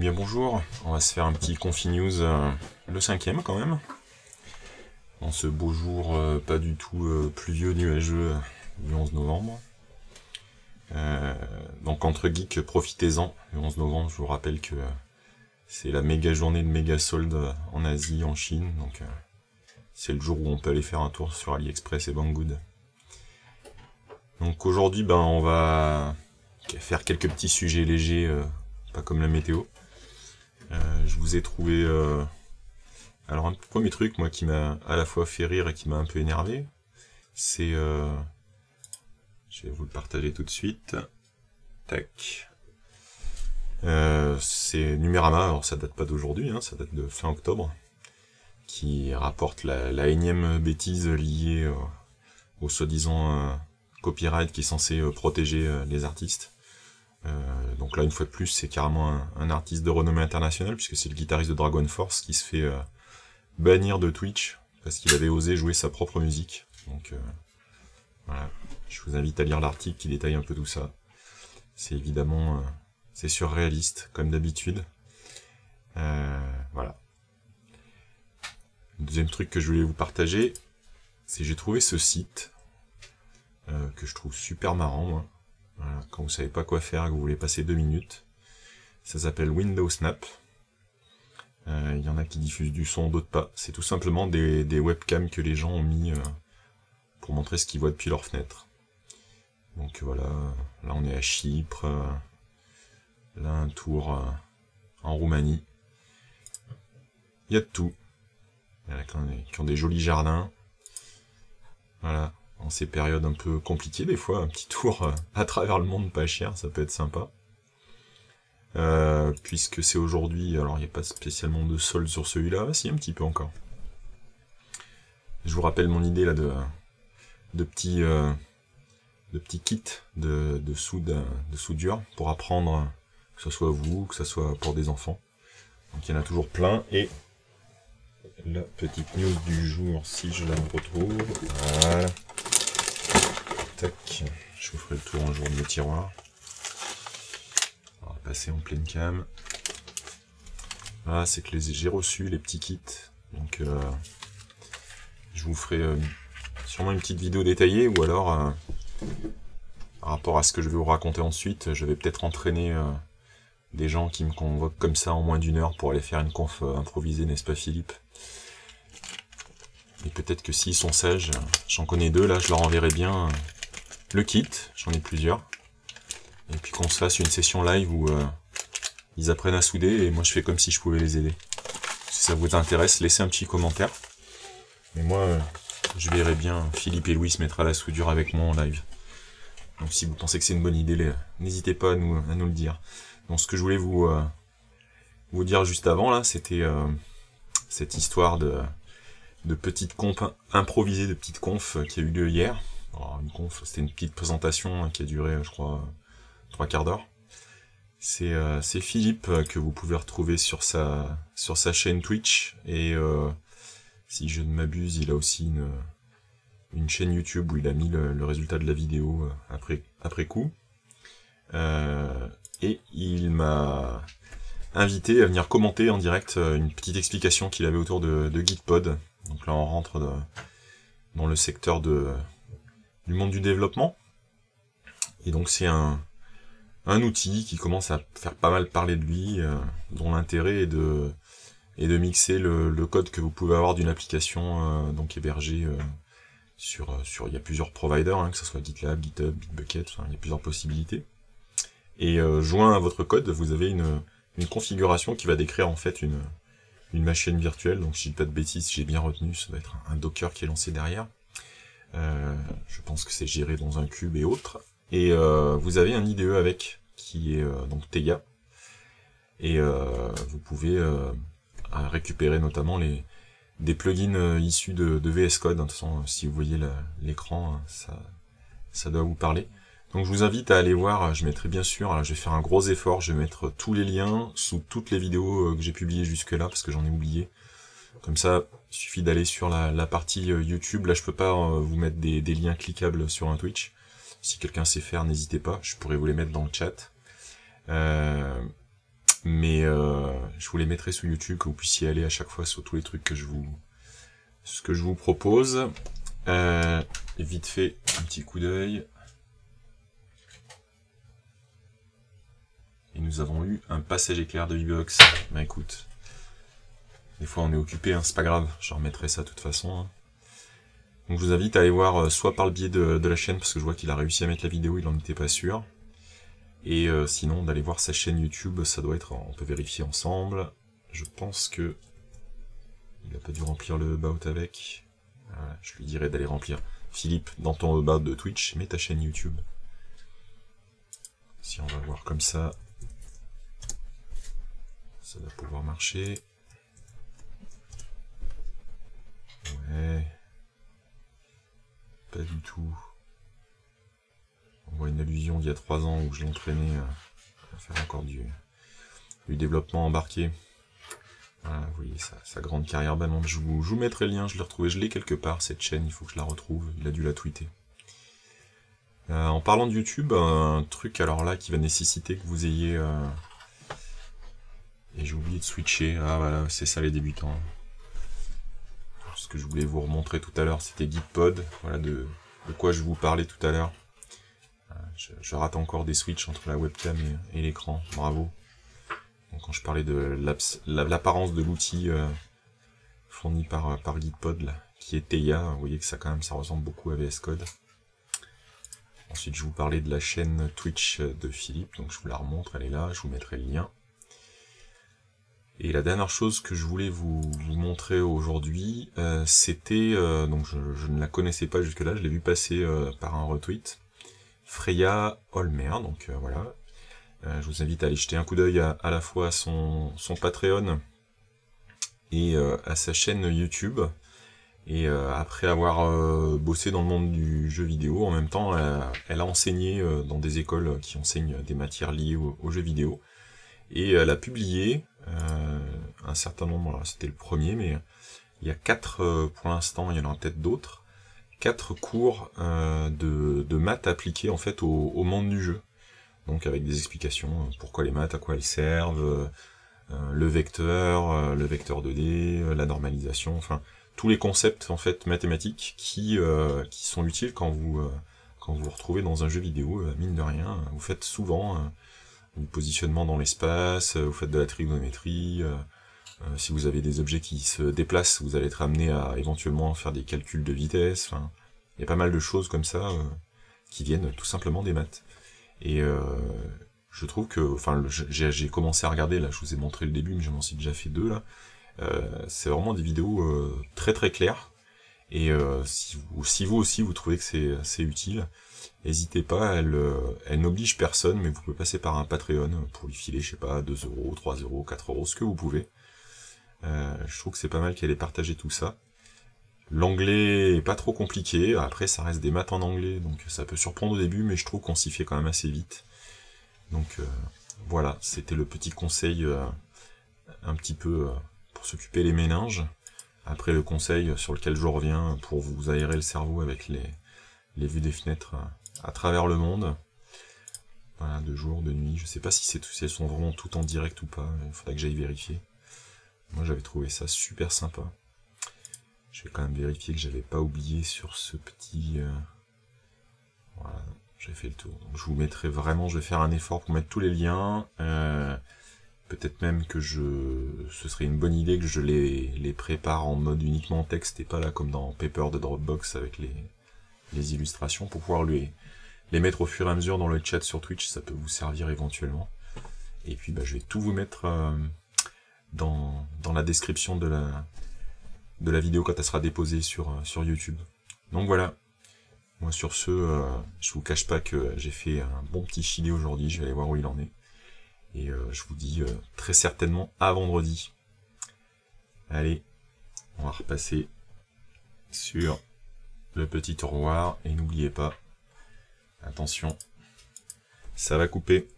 Eh bonjour, on va se faire un petit Confi News, euh, le cinquième quand même. En ce beau jour euh, pas du tout euh, pluvieux, nuageux du 11 novembre. donc entre geeks, profitez-en. Le 11 novembre, je vous rappelle que c'est la méga journée de méga solde en Asie, en Chine. Donc c'est le jour où on peut aller faire un tour sur AliExpress et Banggood. Donc aujourd'hui, ben, on va faire quelques petits sujets légers, pas comme la météo. Euh, je vous ai trouvé... Euh, alors un premier truc, moi, qui m'a à la fois fait rire et qui m'a un peu énervé, c'est... Euh, je vais vous le partager tout de suite. Tac. c'est Numérama, alors ça date pas d'aujourd'hui, hein, ça date de fin octobre, qui rapporte la, énième bêtise liée au soi-disant copyright qui est censé protéger les artistes. Euh, donc là, une fois de plus, c'est carrément un, artiste de renommée internationale, puisque c'est le guitariste de Dragon Force qui se fait euh, bannir de Twitch, parce qu'il avait osé jouer sa propre musique. Donc euh, voilà, je vous invite à lire l'article qui détaille un peu tout ça. C'est évidemment, surréaliste, comme d'habitude. voilà. deuxième truc que je voulais vous partager, c'est j'ai trouvé ce site, que je trouve super marrant, quand vous savez pas quoi faire que vous voulez passer deux minutes. Ça s'appelle Windows Snap. Euh, il y en a qui diffusent du son, d'autres pas. C'est tout simplement des, webcams que les gens ont mis euh, pour montrer ce qu'ils voient depuis leur fenêtre. Donc voilà, là on est à Chypre, euh, là un tour en Roumanie. Il y a de tout. Il y en a qui ont des jolis jardins. Voilà, en ces périodes un peu compliquées des fois, un petit tour euh, à travers le monde pas cher, ça peut être sympa. Euh, puisque c'est aujourd'hui, alors il n'y a pas spécialement de solde sur celui-là, si un petit peu encore. Je vous rappelle mon idée là de, de petits euh, de kits de, de, soude, de soudure pour apprendre, que ce soit vous, que ce soit pour des enfants. Donc il y en a toujours plein et la petite news du jour si je la retrouve. Voilà. Tac. Je vous ferai le tour un jour de mes tiroirs. On va passer en pleine cam. Voilà, c'est que les j'ai reçus les petits kits. Donc euh, je vous ferai euh, sûrement une petite vidéo détaillée ou alors euh, par rapport à ce que je vais vous raconter ensuite, je vais peut-être entraîner des gens qui me convoquent comme ça en moins d'une heure pour aller faire une conf improvisée, n'est-ce pas Philippe? Et peut-être que s'ils sont sages, j'en connais deux là, je leur enverrai bien le kit, j'en ai plusieurs. Et puis qu'on se fasse une session live où euh, ils apprennent à souder et moi je fais comme si je pouvais les aider. Si ça vous intéresse, laissez un petit commentaire. Mais moi, euh, je verrai bien Philippe et Louis se mettre à la soudure avec moi en live. Donc si vous pensez que c'est une bonne idée, n'hésitez pas à nous, à nous, le dire. Donc ce que je voulais vous, euh, dire juste avant là, c'était cette histoire de, de petite conf improvisée, de petite conf qui a eu lieu hier une c'était une petite présentation hein, qui a duré, je crois, trois quarts d'heure. C'est euh, Philippe euh, que vous pouvez retrouver sur sa, sur sa chaîne Twitch. Et euh, si je ne m'abuse, il a aussi une, chaîne YouTube où il a mis le, résultat de la vidéo après, après coup. et il m'a invité à venir commenter en direct une petite explication qu'il avait autour de, de Gitpod. Donc là on rentre dans le secteur de, du monde du développement. Et donc c'est un, outil qui commence à faire pas mal parler de lui, euh, dont l'intérêt est de, mixer le, code que vous pouvez avoir d'une application euh, donc hébergée euh, sur, sur... Il y a plusieurs providers, hein, que ce soit GitLab, GitHub, Bitbucket, enfin, il y a plusieurs possibilités. Et joint à votre code, vous avez une, une configuration qui va décrire en fait une, une machine virtuelle. Donc si je dis pas de bêtises, j'ai bien retenu, ça va être un Docker qui est lancé derrière. Euh, je pense que c'est géré dans un cube et autres. Et euh, vous avez un IDE avec, qui est euh, donc Tega. Et vous pouvez récupérer notamment les, des plugins issus de, VS Code. De toute façon, si vous voyez l'écran, hein, ça, ça doit vous parler. Donc je vous invite à aller voir, je mettrai bien sûr, je vais faire un gros effort, je vais mettre tous les liens sous toutes les vidéos que j'ai publiées jusque là, parce que j'en ai oublié. Comme ça, il suffit d'aller sur la, partie euh, YouTube. Là, je peux pas euh, vous mettre des, liens cliquables sur un Twitch. Si quelqu'un sait faire, n'hésitez pas. Je pourrais vous les mettre dans le chat. Euh, Mais je vous les mettrai sur YouTube, que vous puissiez aller à chaque fois sur tous les trucs que je vous, propose. Vite fait, un petit coup d'œil. Et nous avons eu un passage éclair de V-Box. Bah écoute, des fois on est occupé, hein, c'est pas grave, je remettrai ça de toute façon. Hein. Donc je vous invite à aller voir euh, soit par le biais de, la chaîne, parce que je vois qu'il a réussi à mettre la vidéo, il en était pas sûr. Et euh, sinon d'aller voir sa chaîne YouTube, ça doit être, on peut vérifier ensemble. Je pense que il a pas dû remplir le about avec. je lui dirais d'aller remplir. Philippe, dans ton about de Twitch, mets ta chaîne YouTube. Si on va voir comme ça, ça va pouvoir marcher. Ouais. Pas du tout. On voit une allusion d'il y a trois ans où je l'entraînais à faire encore du, développement embarqué. Voilà, vous voyez sa, grande carrière. Je vous, je vous mettrai le lien, je l'ai retrouvé, je l'ai quelque part, cette chaîne, il faut que je la retrouve, il a dû la tweeter. Euh, en parlant de YouTube, un truc alors là qui va nécessiter que vous ayez... Euh, et j'ai oublié de switcher, ah voilà, c'est ça les débutants. Ce que je voulais vous remontrer tout à l'heure, c'était Gitpod, voilà de, quoi je vous parlais tout à l'heure. Euh, je, rate encore des switches entre la webcam et l'écran, bravo quand je parlais de l'apparence de l'outil euh, fourni par, par Gitpod, là, qui est Teia, vous voyez que ça quand même ça ressemble beaucoup à VS Code. Ensuite, je vous parlais de la chaîne Twitch de Philippe, donc je vous la remontre, elle est là, je vous mettrai le lien. Et la dernière chose que je voulais vous, montrer aujourd'hui, euh, c'était, donc je, ne la connaissais pas jusque-là, je l'ai vu passer par un retweet, Freya Holmer, donc voilà, euh, je vous invite à aller jeter un coup d'œil à, la fois à son, Patreon et euh, à sa chaîne YouTube. Et euh, après avoir bossé dans le monde du jeu vidéo, en même temps, elle, a enseigné dans des écoles qui enseignent des matières liées aux jeux vidéo. Et elle a publié un certain nombre, c'était le premier, mais il y a quatre, pour l'instant, il y en a peut-être d'autres, quatre cours de, maths appliqués en fait au monde du jeu. Donc avec des explications, euh, pourquoi les maths, à quoi elles servent, euh, euh, le vecteur, le vecteur 2D, la normalisation, enfin tous les concepts en fait mathématiques qui, sont utiles quand vous quand vous vous retrouvez dans un jeu vidéo, mine de rien, vous faites souvent positionnement dans l'espace, vous faites de la trigonométrie, si vous avez des objets qui se déplacent, vous allez être amené à éventuellement faire des calculs de vitesse, enfin, il y a pas mal de choses comme ça qui viennent tout simplement des maths. Et euh, je trouve que, enfin, j'ai commencé à regarder, là, je vous ai montré le début, mais j'en ai déjà fait deux, là. Euh, c'est vraiment des vidéos euh, très très claires. Et si, vous, si vous aussi vous trouvez que c'est utile, n'hésitez pas, elle, elle n'oblige personne, mais vous pouvez passer par un Patreon pour lui filer, je sais pas, 2 euros, 3 euros, 4 euros, ce que vous pouvez. je trouve que c'est pas mal qu'elle ait partagé tout ça. L'anglais est pas trop compliqué, après ça reste des maths en anglais, donc ça peut surprendre au début, mais je trouve qu'on s'y fait quand même assez vite. Donc euh, voilà, c'était le petit conseil euh, un petit peu euh, pour s'occuper les méninges. Après le conseil sur lequel je reviens pour vous aérer le cerveau avec les, les vues des fenêtres à travers le monde. Voilà, de jour, de nuit, je sais pas si, si elles sont vraiment toutes en direct ou pas, il faudrait que j'aille vérifier. Moi j'avais trouvé ça super sympa. Je vais quand même vérifier que j'avais pas oublié sur ce petit... Euh, voilà, j'ai fait le tour. je vous mettrai vraiment, je vais faire un effort pour mettre tous les liens. Euh, peut-être même que je, ce serait une bonne idée que je les, prépare en mode uniquement texte et pas là comme dans Paper de Dropbox avec les, illustrations pour pouvoir les, mettre au fur et à mesure dans le chat sur Twitch, ça peut vous servir éventuellement. Et puis bah, je vais tout vous mettre euh, dans, la description de la, vidéo quand elle sera déposée sur, euh, sur YouTube. Donc voilà. Moi sur ce, euh, je vous cache pas que j'ai fait un bon petit chili aujourd'hui, je vais aller voir où il en est. Et euh, je vous dis très certainement à vendredi. Allez, on va repasser sur le petit tiroir. Et n'oubliez pas, attention, ça va couper.